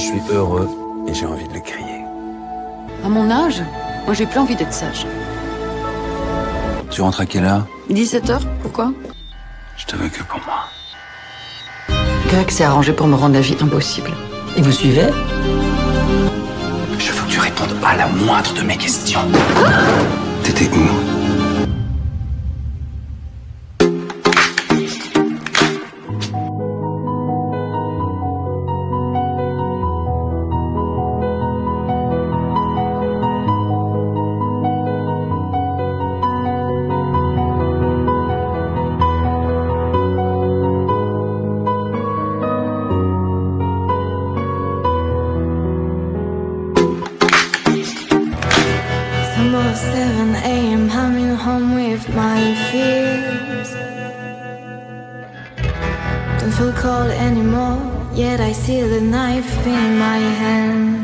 suis heureux et j'ai envie de le crier. À mon âge, moi j'ai plus envie d'être sage. Tu rentres à quelle heure? 17h, pourquoi? Je te veux que pour moi. Greg s'est arrangé pour me rendre la vie impossible. Et vous suivez? Je veux que tu répondes à la moindre de mes questions. T'étais où? Almost 7 a.m. Coming home with my fears. Don't feel cold anymore, yet I see the knife in my hand.